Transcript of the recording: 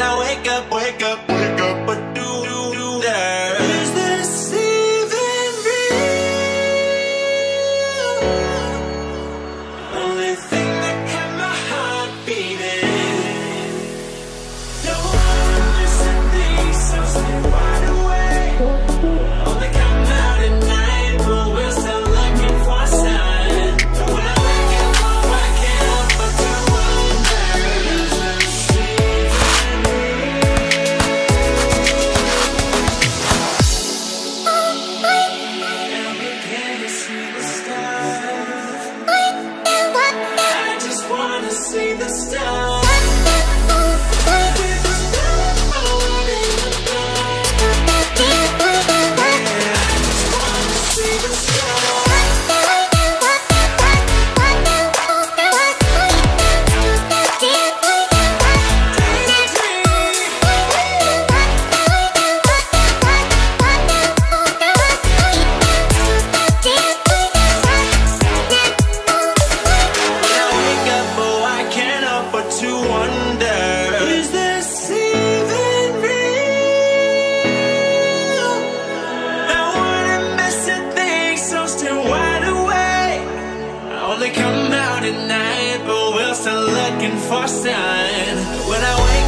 when I wake up, wake up, wake up, but do you do there? Is this even real? See the stars. For sign. When I up,